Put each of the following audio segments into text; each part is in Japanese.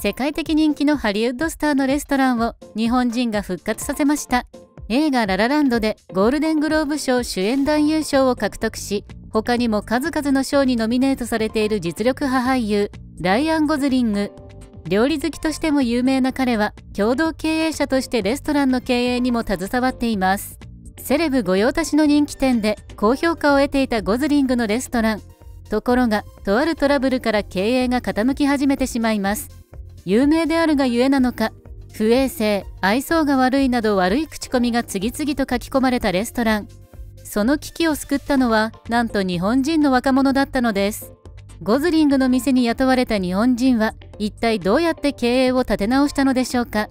世界的人気のハリウッドスターのレストランを日本人が復活させました。映画ララランドでゴールデングローブ賞主演男優賞を獲得し他にも数々の賞にノミネートされている実力派俳優ライアン・ゴズリング。料理好きとしても有名な彼は共同経営者としてレストランの経営にも携わっています。セレブ御用達の人気店で高評価を得ていたゴズリングのレストラン。ところがとあるトラブルから経営が傾き始めてしまいます。有名であるがゆえなのか不衛生愛想が悪いなど悪い口コミが次々と書き込まれたレストラン。その危機を救ったのはなんと日本人の若者だったのです。ゴズリングの店に雇われた日本人は一体どうやって経営を立て直したのでしょうか。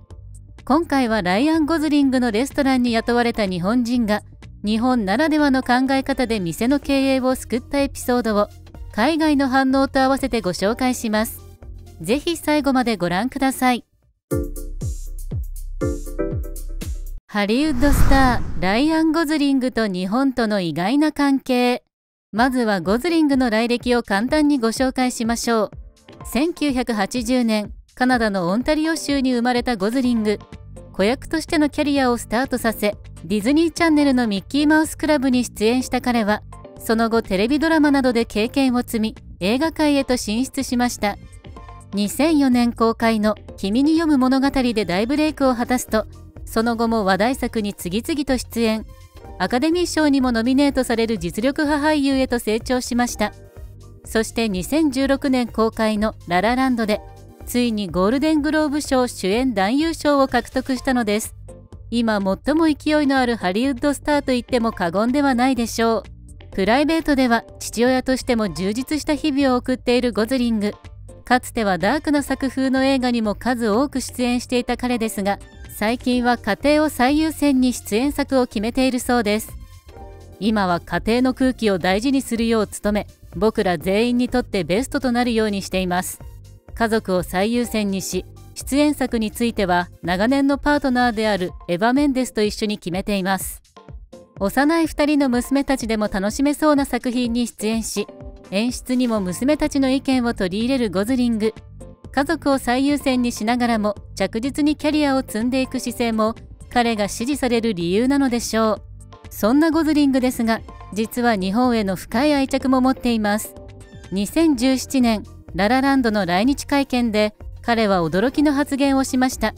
今回はライアン・ゴズリングのレストランに雇われた日本人が日本ならではの考え方で店の経営を救ったエピソードを海外の反応と合わせてご紹介します。ぜひ最後までご覧ください。ハリウッドスターライアン・ゴズリングと日本との意外な関係。まずはゴズリングの来歴を簡単にご紹介しましょう。1980年カナダのオンタリオ州に生まれたゴズリング。子役としてのキャリアをスタートさせディズニーチャンネルのミッキーマウスクラブに出演した彼はその後テレビドラマなどで経験を積み映画界へと進出しました。2004年公開の「君に読む物語」で大ブレイクを果たすとその後も話題作に次々と出演。アカデミー賞にもノミネートされる実力派俳優へと成長しました。そして2016年公開の「ララランド」でついにゴールデングローブ賞主演男優賞を獲得したのです。今最も勢いのあるハリウッドスターと言っても過言ではないでしょう。プライベートでは父親としても充実した日々を送っているゴズリング。かつてはダークな作風の映画にも数多く出演していた彼ですが最近は家庭を最優先に出演作を決めているそうです。今は家庭の空気を大事にするよう努め僕ら全員にとってベストとなるようにしています。家族を最優先にし出演作については長年のパートナーであるエヴァ・メンデスと一緒に決めています。幼い2人の娘たちでも楽しめそうな作品に出演し演出にも娘たちの意見を取り入れるゴズリング。家族を最優先にしながらも着実にキャリアを積んでいく姿勢も彼が支持される理由なのでしょう。そんなゴズリングですが実は日本への深い愛着も持っています。2017年ララランドの来日会見で彼は驚きの発言をしました。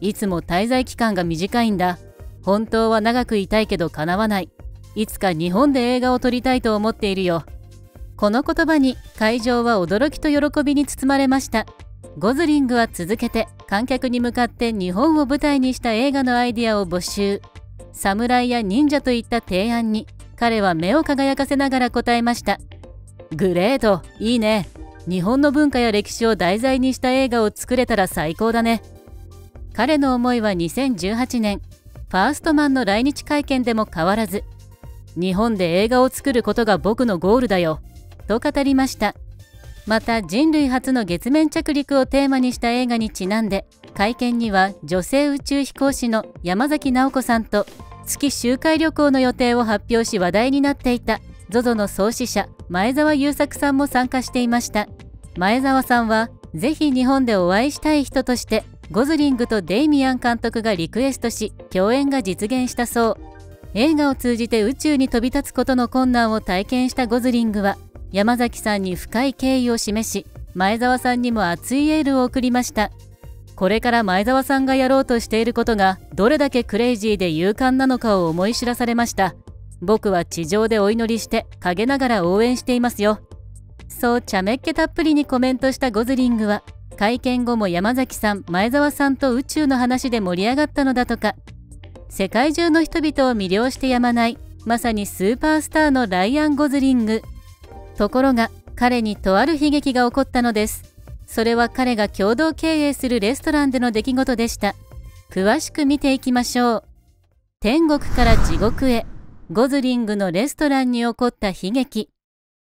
いつも滞在期間が短いんだ。本当は長くいたいけど叶わない。いつか日本で映画を撮りたいと思っているよ。この言葉に会場は驚きと喜びに包まれました。ゴズリングは続けて観客に向かって日本を舞台にした映画のアイデアを募集。侍や忍者といった提案に彼は目を輝かせながら答えました。グレートいいね。日本の文化や歴史を題材にした映画を作れたら最高だね。彼の思いは2018年ファーストマンの来日会見でも変わらず日本で映画を作ることが僕のゴールだよと語りました。また人類初の月面着陸をテーマにした映画にちなんで会見には女性宇宙飛行士の山崎直子さんと月周回旅行の予定を発表し話題になっていた ZOZO の創始者前澤友作さんも参加していました。前澤さんはぜひ日本でお会いしたい人としてゴズリングとデイミアン監督がリクエストし共演が実現したそう。映画を通じて宇宙に飛び立つことの困難を体験したゴズリングは山崎さんに深い敬意を示し前澤さんにも熱いエールを送りました。これから前澤さんがやろうとしていることがどれだけクレイジーで勇敢なのかを思い知らされました。僕は地上でお祈りして陰ながら応援していますよ。そう茶目っ気たっぷりにコメントしたゴズリングは会見後も山崎さん前澤さんと宇宙の話で盛り上がったのだとか。世界中の人々を魅了してやまないまさにスーパースターのライアン・ゴズリング。ところが彼にとある悲劇が起こったのです。それは彼が共同経営するレストランでの出来事でした。詳しく見ていきましょう。天国から地獄へゴズリングのレストランに起こった悲劇。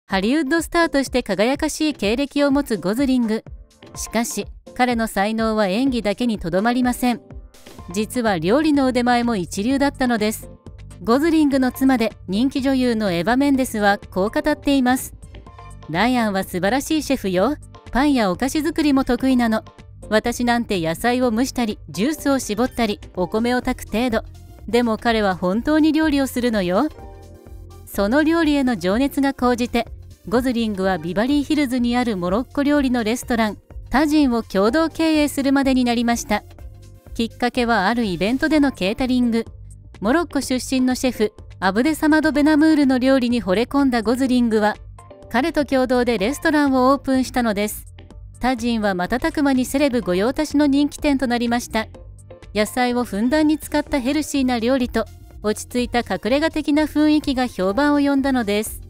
ハリウッドスターとして輝かしい経歴を持つゴズリング。しかし彼の才能は演技だけにとどまりません。実は料理の腕前も一流だったのです。ゴズリングの妻で人気女優のエヴァ・メンデスはこう語っています。ライアンは素晴らしいシェフよ。パンやお菓子作りも得意なの。私なんて野菜を蒸したりジュースを絞ったりお米を炊く程度。でも彼は本当に料理をするのよ。その料理への情熱が高じてゴズリングはビバリーヒルズにあるモロッコ料理のレストラン。タジンを共同経営するまでになりました。きっかけはあるイベントでのケータリング。モロッコ出身のシェフアブデサマド・ベナムールの料理に惚れ込んだゴズリングは彼と共同でレストランをオープンしたのです。タジンは瞬く間にセレブ御用達の人気店となりました。野菜をふんだんに使ったヘルシーな料理と落ち着いた隠れ家的な雰囲気が評判を呼んだのです。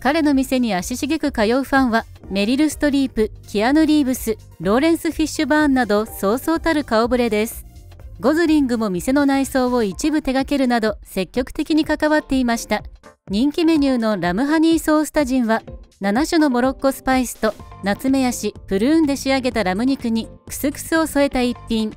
彼の店に足しげく通うファンはメリル・ストリープキアヌ・リーブスローレンス・フィッシュバーンなどそうそうたる顔ぶれです。ゴズリングも店の内装を一部手掛けるなど積極的に関わっていました。人気メニューのラムハニーソースタジンは7種のモロッコスパイスとナツメヤシプルーンで仕上げたラム肉にクスクスを添えた一品。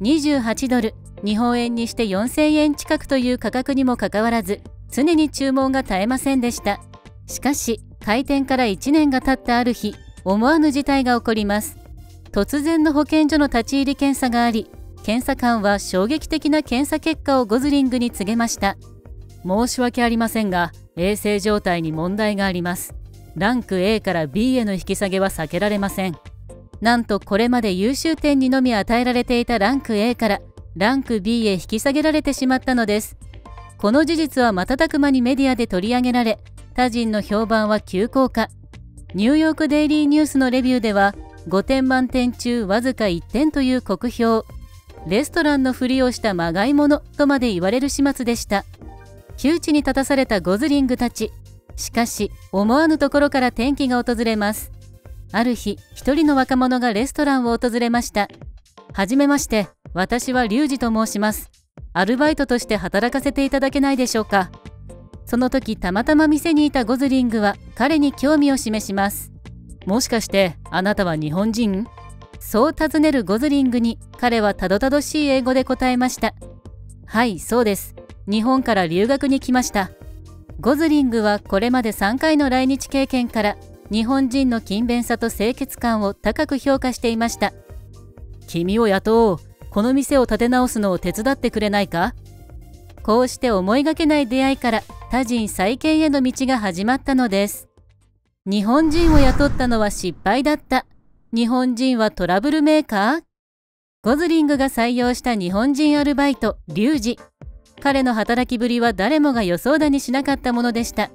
28ドル日本円にして4000円近くという価格にもかかわらず常に注文が絶えませんでした。しかし開店から1年が経ったある日思わぬ事態が起こります。突然の保健所の立ち入り検査があり検査官は衝撃的な検査結果をゴズリングに告げました。申し訳ありませんが衛生状態に問題があります。ランク A から B への引き下げは避けられません。なんとこれまで優秀点にのみ与えられていたランク A からランク B へ引き下げられてしまったのです。この事実は瞬く間にメディアで取り上げられ他人の評判は急降下。ニューヨークデイリーニュースのレビューでは5点満点中わずか1点という酷評。レストランのふりをしたまがいものとまで言われる始末でした。窮地に立たされたゴズリングたち。しかし思わぬところから転機が訪れます。ある日一人の若者がレストランを訪れました。はじめまして私はリュウジと申します。アルバイトとして働かせていただけないでしょうか。その時たまたま店にいたゴズリングは彼に興味を示します。もしかしてあなたは日本人？そう尋ねるゴズリングに彼はたどたどしい英語で答えました。はいそうです。日本から留学に来ました。ゴズリングはこれまで3回の来日経験から日本人の勤勉さと清潔感を高く評価していました。君を雇おう。この店を立て直すのを手伝ってくれないか？こうして思いがけない出会いから他人再建への道が始まったのです。日本人を雇ったのは失敗だった。日本人はトラブルメーカー？ゴズリングが採用した日本人アルバイトリュウジ。彼の働きぶりは誰もが予想だにしなかったものでした。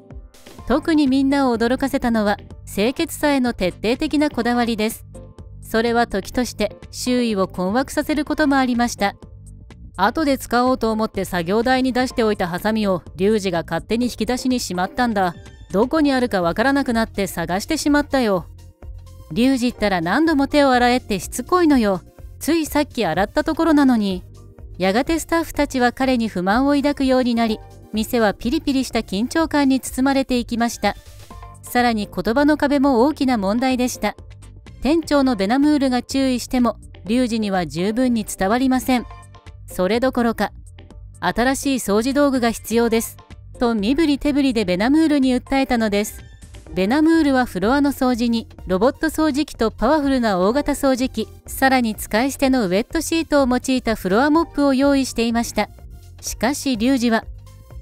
特にみんなを驚かせたのは清潔さへの徹底的なこだわりです。それは時として周囲を困惑させることもありました。後で使おうと思って作業台に出しておいたハサミをリュウジが勝手に引き出しにしまったんだ。どこにあるかわからなくなって探してしまったよ。リュウジったら何度も手を洗えってしつこいのよ。ついさっき洗ったところなのに。やがてスタッフたちは彼に不満を抱くようになり店はピリピリした緊張感に包まれていきました。さらに言葉の壁も大きな問題でした。店長のベナムールが注意してもリュウジには十分に伝わりません。それどころか新しい掃除道具が必要ですと身振り手振りでベナムールに訴えたのです。ベナムールはフロアの掃除にロボット掃除機とパワフルな大型掃除機さらに使い捨てのウェットシートを用いたフロアモップを用意していました。しかしリュウジは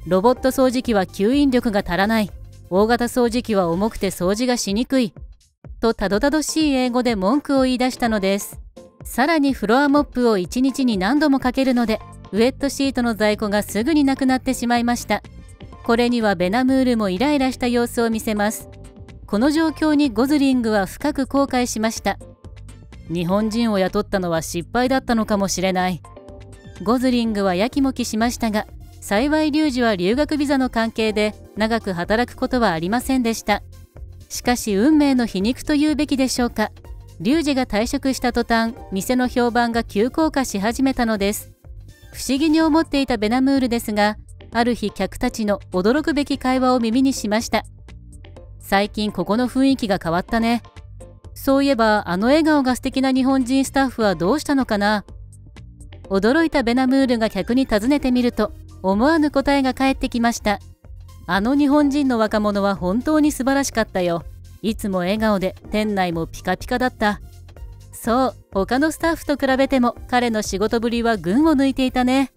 ロボット掃除機は吸引力が足らない。大型掃除機は重くて掃除がしにくい。とたどたどしい英語で文句を言い出したのです。さらにフロアモップを1日に何度もかけるのでウェットシートの在庫がすぐになくなってしまいました。これにはベナムールもイライラした様子を見せます。この状況にゴズリングは深く後悔しました。日本人を雇ったのは失敗だったのかもしれない。ゴズリングはやきもきしましたが幸いリュウジは留学ビザの関係で長く働くことはありませんでした。しかし運命の皮肉というべきでしょうか。リュウジが退職した途端店の評判が急降下し始めたのです。不思議に思っていたベナムールですがある日客たちの驚くべき会話を耳にしました。最近ここの雰囲気が変わったね。そういえばあの笑顔が素敵な日本人スタッフはどうしたのかな。驚いたベナムールが客に尋ねてみると思わぬ答えが返ってきました。あの日本人の若者は本当に素晴らしかったよ。いつも笑顔で店内もピカピカだった。そう他のスタッフと比べても彼の仕事ぶりは群を抜いていたね。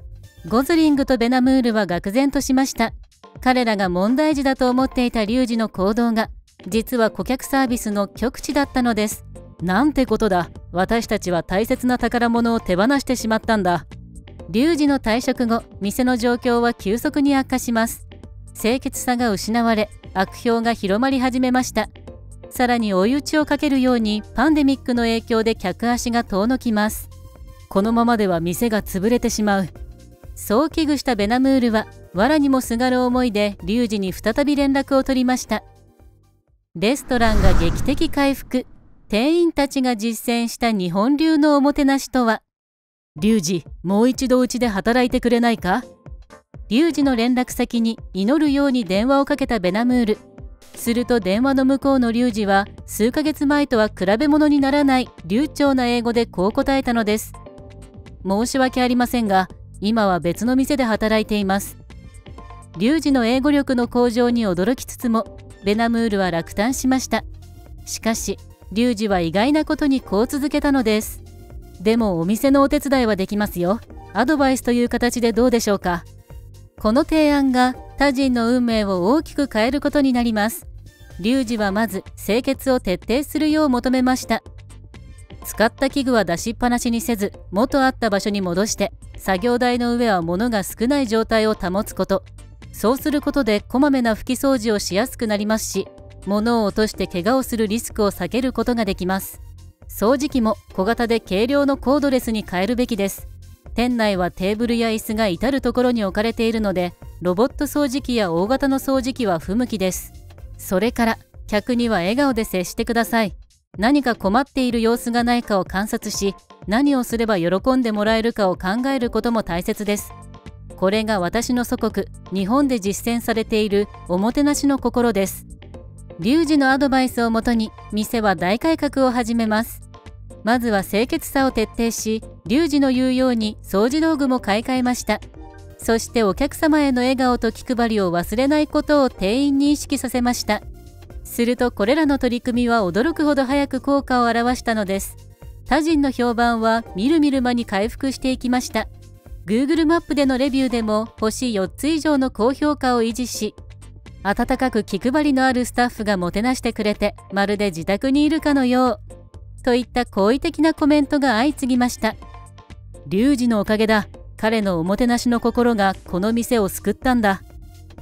ゴズリングとベナムールは愕然としました。彼らが問題児だと思っていたリュウジの行動が実は顧客サービスの極致だったのです。なんてことだ。私たちは大切な宝物を手放してしまったんだ。リュウジの退職後店の状況は急速に悪化します。清潔さが失われ悪評が広まり始めました。さらに追い打ちをかけるようにパンデミックの影響で客足が遠のきます。このままでは店が潰れてしまう。そう危惧したベナムールは藁にもすがる思いでリュウジに再び連絡を取りました。レストランが劇的回復。店員たちが実践した日本流のおもてなしとは。リュウジもう一度うちで働いてくれないか？リュウジの連絡先に祈るように電話をかけたベナムール。すると電話の向こうのリュウジは数ヶ月前とは比べ物にならない流暢な英語でこう答えたのです。申し訳ありませんが今は別の店で働いています。リュウジの英語力の向上に驚きつつもベナムールは落胆しました。しかしリュウジは意外なことにこう続けたのです。でもお店のお手伝いはできますよ。アドバイスという形でどうでしょうか。この提案が他人の運命を大きく変えることになります。リュウジはまず清潔を徹底するよう求めました。使った器具は出しっぱなしにせず元あった場所に戻して作業台の上は物が少ない状態を保つこと。そうすることでこまめな拭き掃除をしやすくなりますし物を落として怪我をするリスクを避けることができます。掃除機も小型で軽量のコードレスに変えるべきです。店内はテーブルや椅子が至る所に置かれているのでロボット掃除機や大型の掃除機は不向きです。それから客には笑顔で接してください。何か困っている様子がないかを観察し何をすれば喜んでもらえるかを考えることも大切です。これが私の祖国日本で実践されているおもてなしの心です。リュウジのアドバイスをもとに店は大改革を始めます。まずは清潔さを徹底しリュウジの言うように掃除道具も買い替えました。そしてお客様への笑顔と気配りを忘れないことを店員に意識させました。するとこれらの取り組みは驚くほど早く効果を表したのです。他人の評判はみるみる間に回復していきました。Google マップでのレビューでも星4つ以上の高評価を維持し温かく気配りのあるスタッフがもてなしてくれてまるで自宅にいるかのよう。といった好意的なコメントが相次ぎました。リュウジのおかげだ。彼のおもてなしの心がこの店を救ったんだ。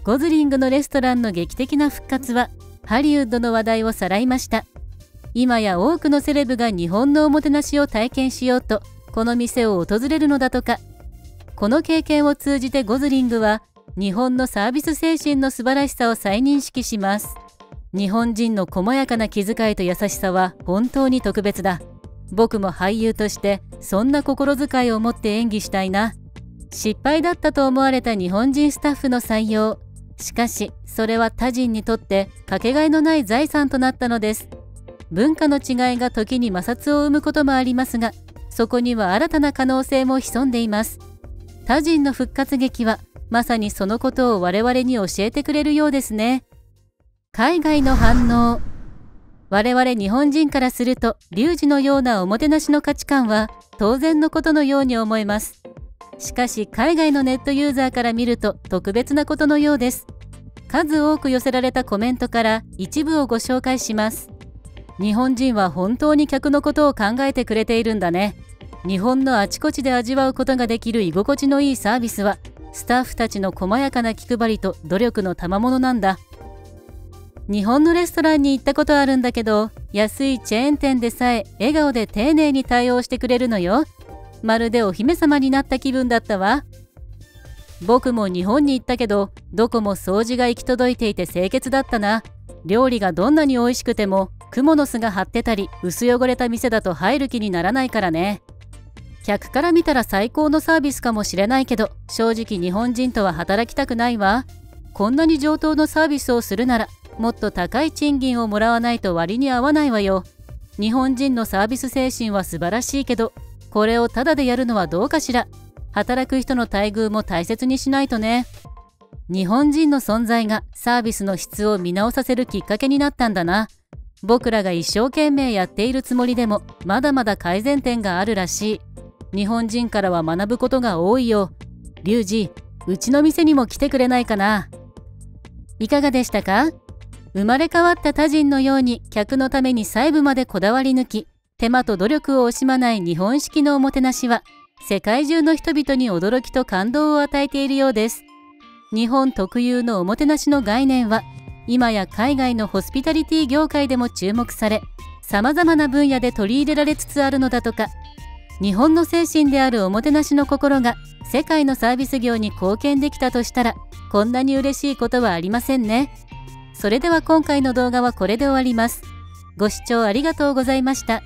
ゴズリングのレストランの劇的な復活はハリウッドの話題をさらいました。今や多くのセレブが日本のおもてなしを体験しようとこの店を訪れるのだとか。この経験を通じてゴズリングは日本のサービス精神の素晴らしさを再認識します。日本人の細やかな気遣いと優しさは本当に特別だ。僕も俳優としてそんな心遣いを持って演技したいな。失敗だったと思われた日本人スタッフの採用。しかしそれは他人にとってかけがえのない財産となったのです。文化の違いが時に摩擦を生むこともありますがそこには新たな可能性も潜んでいます。他人の復活劇はまさにそのことを我々に教えてくれるようですね。海外の反応。我々日本人からするとリュウジのようなおもてなしの価値観は当然のことのように思えます。しかし海外のネットユーザーから見ると特別なことのようです。数多く寄せられたコメントから一部をご紹介します。日本人は本当に客のことを考えてくれているんだね。日本のあちこちで味わうことができる居心地のいいサービスはスタッフたちの細やかな気配りと努力の賜物なんだ。日本のレストランに行ったことあるんだけど安いチェーン店でさえ笑顔で丁寧に対応してくれるのよ。まるでお姫様になった気分だったわ。僕も日本に行ったけどどこも掃除が行き届いていて清潔だったな。料理がどんなに美味しくてもクモの巣が張ってたり薄汚れた店だと入る気にならないからね。客から見たら最高のサービスかもしれないけど正直日本人とは働きたくないわ。こんなに上等のサービスをするならもっと高い賃金をもらわないと割に合わないわよ。日本人のサービス精神は素晴らしいけどこれをタダでやるのはどうかしら。働く人の待遇も大切にしないとね。日本人の存在がサービスの質を見直させるきっかけになったんだな。僕らが一生懸命やっているつもりでもまだまだ改善点があるらしい。日本人からは学ぶことが多いよ。リュウジうちの店にも来てくれないかな。いかがでしたか？生まれ変わった他人のように客のために細部までこだわり抜き手間と努力を惜しまない日本式のおもてなしは世界中の人々に驚きと感動を与えているようです。日本特有のおもてなしの概念は今や海外のホスピタリティ業界でも注目され様々な分野で取り入れられつつあるのだとか。日本の精神であるおもてなしの心が世界のサービス業に貢献できたとしたらこんなに嬉しいことはありませんね。それでは今回の動画はこれで終わります。ご視聴ありがとうございました。